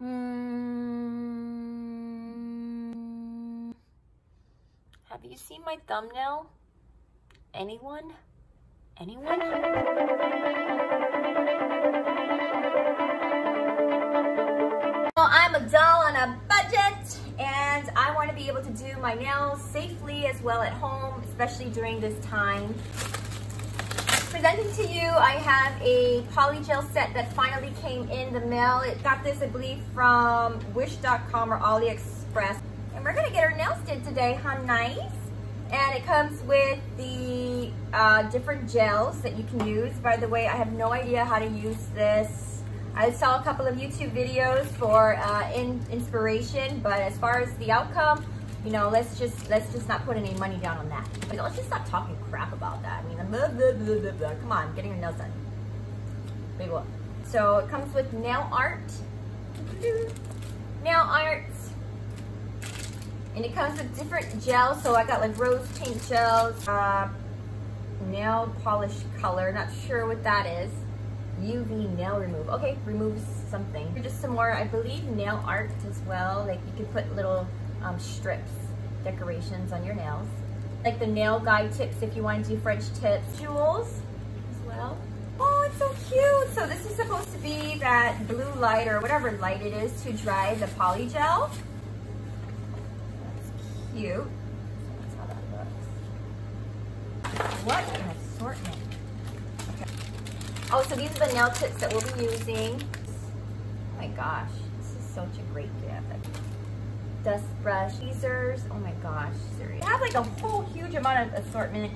Mm. Have you seen my thumbnail? Anyone? Anyone? Well, I'm a doll on a budget and I want to be able to do my nails safely as well at home, especially during this time. Presenting to you, I have a polygel set that finally came in the mail. It got this, I believe, from Wish.com or AliExpress. And we're gonna get our nails did today, how nice. And it comes with the uh, different gels that you can use. By the way, I have no idea how to use this. I saw a couple of YouTube videos for uh, in inspiration, but as far as the outcome, you know, let's just let's just not put any money down on that. Let's just stop talking crap about that. I mean, blah, blah, blah, blah, blah. come on, getting your nails done. Big one. So it comes with nail art, nail art, and it comes with different gels. So I got like rose paint gels, uh, nail polish color. Not sure what that is. UV nail remove. Okay, removes something. Just some more, I believe, nail art as well. Like you can put little um, strips, decorations on your nails. Like the nail guide tips if you want to do French tips. Jewels as well. Oh, it's so cute. So this is supposed to be that blue light or whatever light it is to dry the poly gel. That's cute. That's how that looks. What an assortment. Okay. Oh, so these are the nail tips that we'll be using. Oh my gosh, this is such a great gift. Dust brush, tweezers. Oh my gosh, seriously. They have like a whole huge amount of assortment.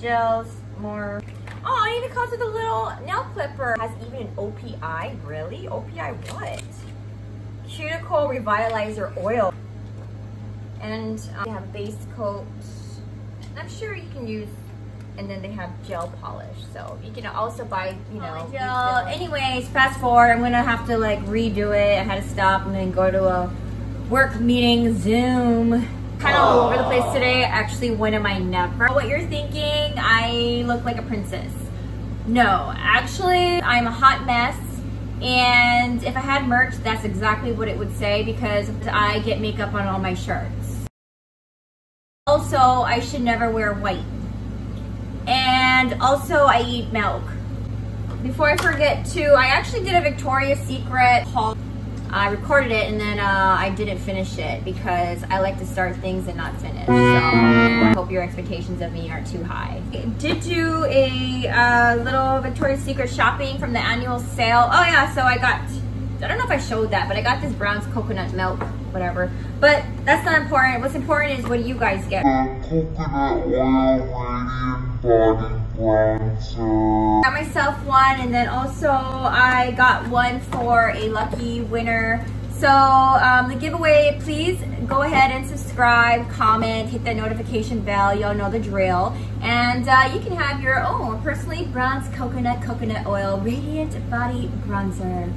Gels, more. Oh, and even comes with a little nail clipper. It has even an OPI, really? OPI what? Cuticle Revitalizer Oil. And um, they have base coat. I'm sure you can use and then they have gel polish so you can also buy you know gel anyways fast forward i'm gonna have to like redo it i had to stop and then go to a work meeting zoom. Kind of all over the place today. Actually when am i never. What you're thinking i look like a princess. No actually i'm a hot mess. And if i had merch that's exactly what it would say because i get makeup on all my shirts. Also i should never wear white. And also I eat milk. Before I forget too, I actually did a Victoria's Secret haul. I recorded it and then uh, I didn't finish it because I like to start things and not finish. So I hope your expectations of me aren't too high. I did do a uh, little Victoria's Secret shopping from the annual sale. Oh yeah, so I got, I don't know if I showed that, but I got this Brown's coconut milk, whatever. But that's not important. What's important is what do you guys get? Coconut oil radiant. Got myself one and then also I got one for a lucky winner. So um, the giveaway, please go ahead and subscribe, comment, hit that notification bell. Y'all know the drill. And uh, you can have your own personally bronze coconut coconut oil radiant body bronzer.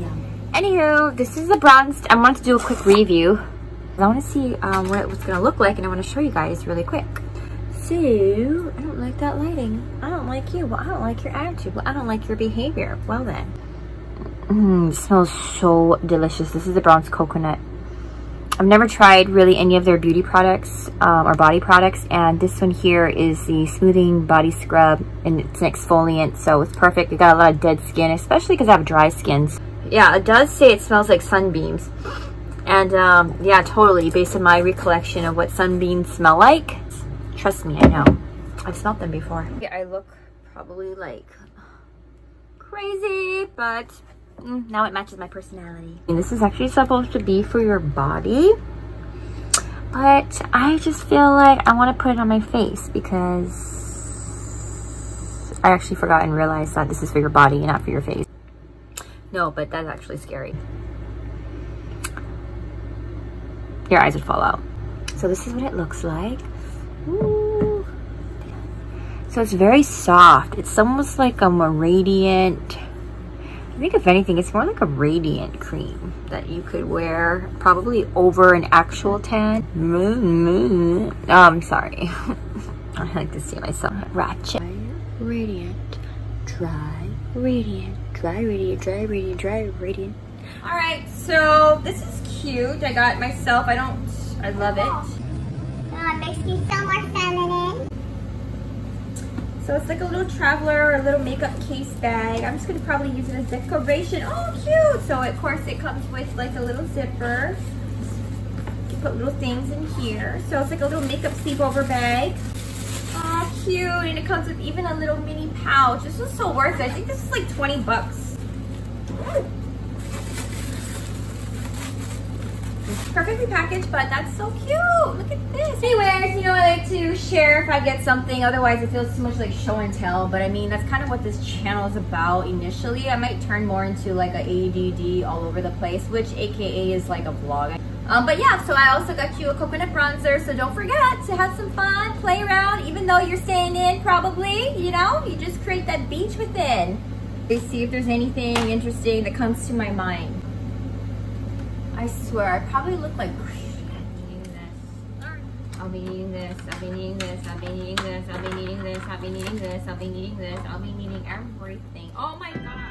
Yum. Anywho, this is the bronzed. I want to do a quick review. I want to see um, what it's going to look like and I want to show you guys really quick. So, I don't like that lighting. I don't like you. Well, I don't like your attitude. Well, I don't like your behavior. Well then. Mmm, smells so delicious. This is the Bronze Coconut. I've never tried really any of their beauty products um, or body products. And this one here is the Smoothing Body Scrub. And it's an exfoliant, so it's perfect. It got a lot of dead skin, especially because I have dry skins. Yeah, it does say it smells like sunbeams. And um, yeah, totally, based on my recollection of what sunbeams smell like. Trust me, I know. I've smelled them before. Yeah, I look probably like crazy, but mm, now it matches my personality. And this is actually supposed to be for your body, but I just feel like I want to put it on my face because I actually forgot and realized that this is for your body not for your face. No, but that's actually scary. Your eyes would fall out. So this is what it looks like. Ooh. So it's very soft. It's almost like um, a radiant, I think if anything, it's more like a radiant cream that you could wear probably over an actual tan. Um, sorry. I like to see myself. Ratchet. Radiant. Dry. Radiant. Dry, radiant. Dry, radiant. Dry, radiant. All right, so this is cute. I got myself, I don't, I love it. Oh, it makes me so more feminine. So it's like a little traveler or a little makeup case bag. I'm just gonna probably use it as decoration. Oh, cute! So of course it comes with like a little zipper. You put little things in here. So it's like a little makeup sleepover bag. Oh, cute! And it comes with even a little mini pouch. This is so worth it. I think this is like 20 bucks. Perfectly packaged, but that's so cute. Look at this. Anyways, you know, I like to share if I get something. Otherwise, it feels too much like show and tell. But I mean, that's kind of what this channel is about initially. I might turn more into like a ADD all over the place, which AKA is like a vlog. Um, but yeah, so I also got you a coconut bronzer. So don't forget to have some fun, play around, even though you're staying in probably, you know, you just create that beach within. Let's See if there's anything interesting that comes to my mind. I swear, I probably look like I'll be needing this, I'll be needing this, I'll be needing this, I'll be needing this, I'll be needing this, I'll be needing this, I'll be needing everything. Oh my god.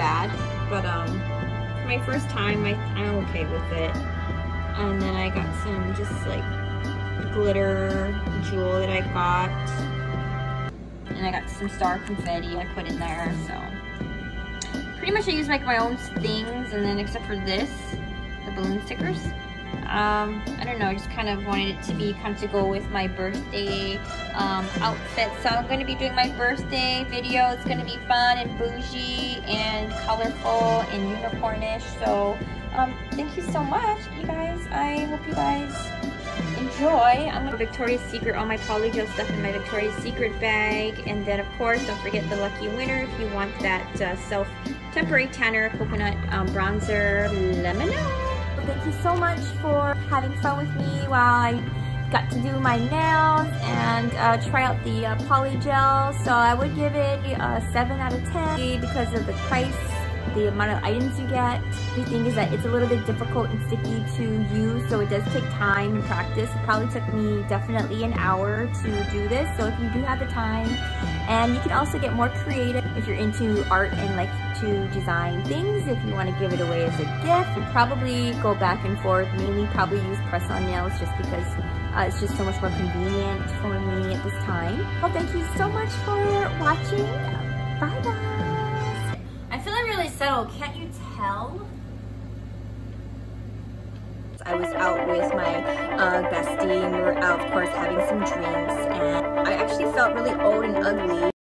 Bad. But um, my first time, I, I'm okay with it. And then I got some just like glitter jewel that I got. And I got some star confetti I put in there, so. Pretty much I use like my own things, and then except for this, the balloon stickers um, I don't know, I just kind of wanted it to be go with my birthday um, outfit. So I'm going to be doing my birthday video. It's going to be fun and bougie and colorful and unicornish. So um, thank you so much, you guys. I hope you guys enjoy. I'm going to Victoria's Secret, all my polygel stuff in my Victoria's Secret bag. And then, of course, don't forget the lucky winner if you want that uh, self temporary tanner coconut um, bronzer. Let me know thank you so much for having fun with me while I got to do my nails and uh, try out the uh, poly gel. So I would give it a 7 out of 10 because of the price the amount of items you get. The thing is that it's a little bit difficult and sticky to use, so it does take time and practice. It probably took me definitely an hour to do this, so if you do have the time, and you can also get more creative if you're into art and like to design things. If you want to give it away as a gift, you probably go back and forth, mainly probably use press-on nails just because uh, it's just so much more convenient for me at this time. Well, thank you so much for watching. Bye guys subtle, can't you tell? I was out with my uh, bestie and we were out, of course, having some drinks and I actually felt really old and ugly.